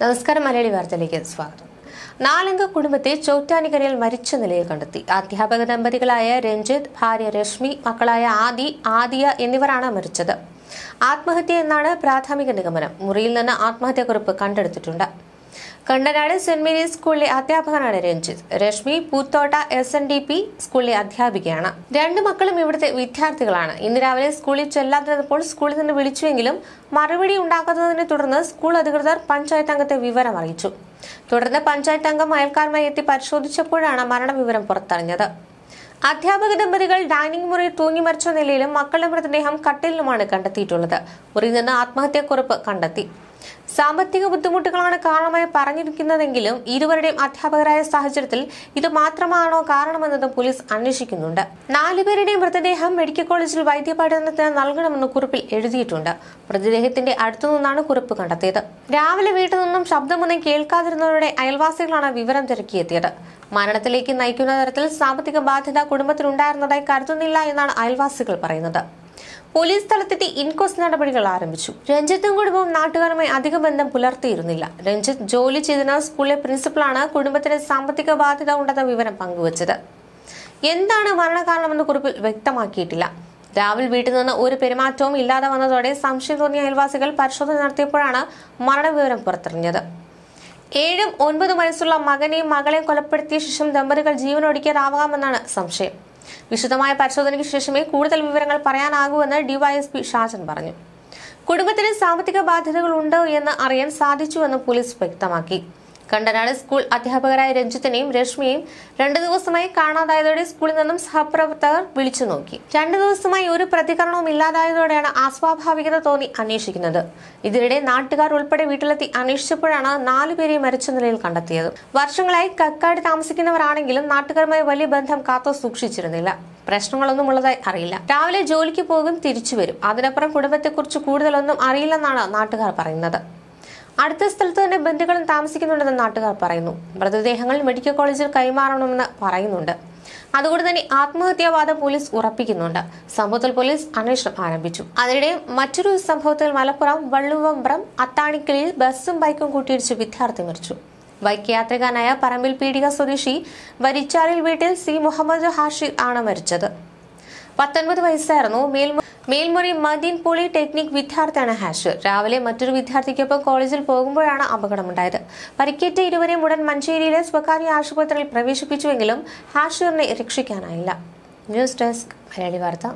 നമസ്കാരം മലയാളി വാർത്തയിലേക്ക് സ്വാഗതം. നാലംഗ കുടുംബത്തെ ചോറ്റാനിക്കരയിൽ മരിച്ച നിലയിൽ കണ്ടെത്തി. അധ്യാപക ദമ്പതികളായ രഞ്ജിത് ഭാര്യ രശ്മി മക്കളായ ആദി ആദിയ എന്നിവരാണ് മരിച്ചത്. ആത്മഹത്യ എന്നാണ് പ്രാഥമിക നിഗമനം. മുറിയിൽ നിന്ന് ആത്മഹത്യാക്കുറിപ്പ് കണ്ടെടുത്തിട്ടുണ്ട്. കണ്ടനാട് സെന്റ് മേരീസ് സ്കൂളിലെ അധ്യാപകനാണ് Ranjith Reshmi Poothotta S N D P സ്കൂളിലെ അധ്യാപികയാണ്. രണ്ടു മക്കളും ഇവിടുത്തെ വിദ്യാർത്ഥികളാണ്. ഇന്ന് രാവിലെ സ്കൂളിൽ ചെല്ലാതിരുന്നപ്പോൾ സ്കൂളിൽ നിന്ന് വിളിച്ചുവെങ്കിലും മറുപടി ഉണ്ടാക്കുന്നതിനെ തുടർന്ന് സ്കൂൾ അധികൃതർ പഞ്ചായത്ത് അംഗത്തെ വിവരം അറിയിച്ചു. തുടർന്ന് പഞ്ചായത്ത് അംഗം അയൽക്കാരുമായി എത്തി പരിശോധിച്ചപ്പോഴാണ് മരണവിവരം പുറത്തറിഞ്ഞത്. അധ്യാപക ദമ്പതികൾ ഡൈനിങ് മുറിയിൽ തൂങ്ങി മരിച്ച നിലയിലും മക്കളുടെ മൃതദേഹം കട്ടിലിലുമാണ് കണ്ടെത്തിയിട്ടുള്ളത്. മുറിയിൽ നിന്ന് ആത്മഹത്യാക്കുറിപ്പ് കണ്ടെത്തി. സാമ്പത്തിക ബുദ്ധിമുട്ടുകളാണ് കാരണമായി പറഞ്ഞിരിക്കുന്നതെങ്കിലും ഇരുവരുടെയും അധ്യാപകരായ സാഹചര്യത്തിൽ ഇത് മാത്രമാണോ കാരണമെന്നതും പോലീസ് അന്വേഷിക്കുന്നുണ്ട്. നാലുപേരുടെയും മൃതദേഹം മെഡിക്കൽ കോളേജിൽ വൈദ്യപഠനത്തിന് നൽകണമെന്ന് കുറിപ്പിൽ എഴുതിയിട്ടുണ്ട്. മൃതദേഹത്തിന്റെ അടുത്തുനിന്നാണ് കുറിപ്പ് കണ്ടെത്തിയത്. രാവിലെ വീട്ടിൽ നിന്നും ശബ്ദമൊന്നും കേൾക്കാതിരുന്നവരുടെ അയൽവാസികളാണ് വിവരം തിരക്കിയെത്തിയത്. മരണത്തിലേക്ക് നയിക്കുന്ന തരത്തിൽ സാമ്പത്തിക ബാധ്യത കുടുംബത്തിനുണ്ടായിരുന്നതായി കരുതുന്നില്ല എന്നാണ് അയൽവാസികൾ പറയുന്നത്. പോലീസ് സ്ഥലത്തെത്തി ഇൻക്വസ്റ്റ് നടപടികൾ ആരംഭിച്ചു. രഞ്ജിത്തും കുടുംബവും നാട്ടുകാരുമായി അധിക ബന്ധം പുലർത്തിയിരുന്നില്ല. രഞ്ജിത്ത് ജോലി ചെയ്തിരുന്ന സ്കൂളിലെ പ്രിൻസിപ്പളാണ് കുടുംബത്തിന് സാമ്പത്തിക ബാധ്യത ഉണ്ടെന്ന വിവരം പങ്കുവച്ചത്. എന്താണ് മരണകാരണമെന്ന് കുറിപ്പിൽ വ്യക്തമാക്കിയിട്ടില്ല. രാവിൽ വീട്ടിൽ നിന്ന് ഒരു പെരുമാറ്റവും ഇല്ലാതെ വന്നതോടെ സംശയം തോന്നിയ അയൽവാസികൾ പരിശോധന നടത്തിയപ്പോഴാണ് മരണവിവരം പുറത്തറിഞ്ഞത്. ഏഴും ഒൻപതും വയസ്സുള്ള മകനെയും മകളെയും കൊലപ്പെടുത്തിയ ശേഷം ദമ്പതികൾ ജീവനൊടുക്കിയതാവാമെന്നാണ് സംശയം. വിശദമായ പരിശോധനയ്ക്ക് ശേഷമേ കൂടുതൽ വിവരങ്ങൾ പറയാനാകൂവെന്ന് ഡിവൈഎസ്പി ഷാജൻ പറഞ്ഞു. കുടുംബത്തിന് സാമ്പത്തിക ബാധ്യതകൾ ഉണ്ടോ എന്ന് അറിയാൻ സാധിച്ചുവെന്ന് പോലീസ് വ്യക്തമാക്കി. കണ്ടനാട് സ്കൂൾ അധ്യാപകരായ രഞ്ജിത്തിനെയും രശ്മിയെയും രണ്ടു ദിവസമായി കാണാതായതോടെ സ്കൂളിൽ നിന്നും സഹപ്രവർത്തകർ വിളിച്ചു നോക്കി. രണ്ടു ദിവസമായി ഒരു പ്രതികരണവും ഇല്ലാതായതോടെയാണ് അസ്വാഭാവികത തോന്നി അന്വേഷിക്കുന്നത്. ഇതിനിടെ നാട്ടുകാർ ഉൾപ്പെടെ വീട്ടിലെത്തി അന്വേഷിച്ചപ്പോഴാണ് നാലുപേരെയും മരിച്ച നിലയിൽ കണ്ടെത്തിയത്. വർഷങ്ങളായി കക്കാട് താമസിക്കുന്നവരാണെങ്കിലും നാട്ടുകാരുമായി വലിയ ബന്ധം കാത്തു സൂക്ഷിച്ചിരുന്നില്ല. പ്രശ്നങ്ങളൊന്നും ഉള്ളതായി അറിയില്ല. രാവിലെ ജോലിക്ക് പോകും തിരിച്ചു വരും. അതിനപ്പുറം കുടുംബത്തെക്കുറിച്ച് കൂടുതലൊന്നും അറിയില്ലെന്നാണ് നാട്ടുകാർ പറയുന്നത്. അടുത്ത സ്ഥലത്ത് തന്നെ ബന്ധുക്കളും താമസിക്കുന്നുണ്ടെന്ന് നാട്ടുകാർ പറയുന്നു. മൃതദേഹങ്ങൾ മെഡിക്കൽ കോളേജിൽ കൈമാറണമെന്ന് പറയുന്നുണ്ട്. അതുകൊണ്ട് തന്നെ ആത്മഹത്യാവാദം പോലീസ് ഉറപ്പിക്കുന്നുണ്ട്. സംഭവത്തിൽ പോലീസ് അന്വേഷണം ആരംഭിച്ചു. അതിനിടെ മറ്റൊരു സംഭവത്തിൽ മലപ്പുറം വള്ളുവമ്പ്രം അത്താണിക്കലിൽ ബസ്സും ബൈക്കും കൂട്ടിയിടിച്ച് വിദ്യാർത്ഥി മരിച്ചു. ബൈക്ക് യാത്രികനായ പറമ്പിൽ പീടിക സ്വദേശി വരിച്ചാലിൽ വീട്ടിൽ സി. മുഹമ്മദ് ഹാഷിർ ആണ് മരിച്ചത്. പത്തൊൻപത് വയസ്സായിരുന്നു. മേൽമു മേൽമുറി മദീൻ പോളിടെക്നിക് വിദ്യാർത്ഥിയാണ് ഹാഷ്. രാവിലെ മറ്റൊരു വിദ്യാർത്ഥിക്കൊപ്പം കോളേജിൽ പോകുമ്പോഴാണ് അപകടമുണ്ടായത്. പരിക്കേറ്റ ഇരുവരെയും ഉടൻ മഞ്ചേരിയിലെ സ്വകാര്യ ആശുപത്രിയിൽ പ്രവേശിപ്പിച്ചുവെങ്കിലും ഹാഷറിനെ രക്ഷിക്കാനായില്ല. ന്യൂസ് ഡെസ്ക് മലയാളി വാർത്ത.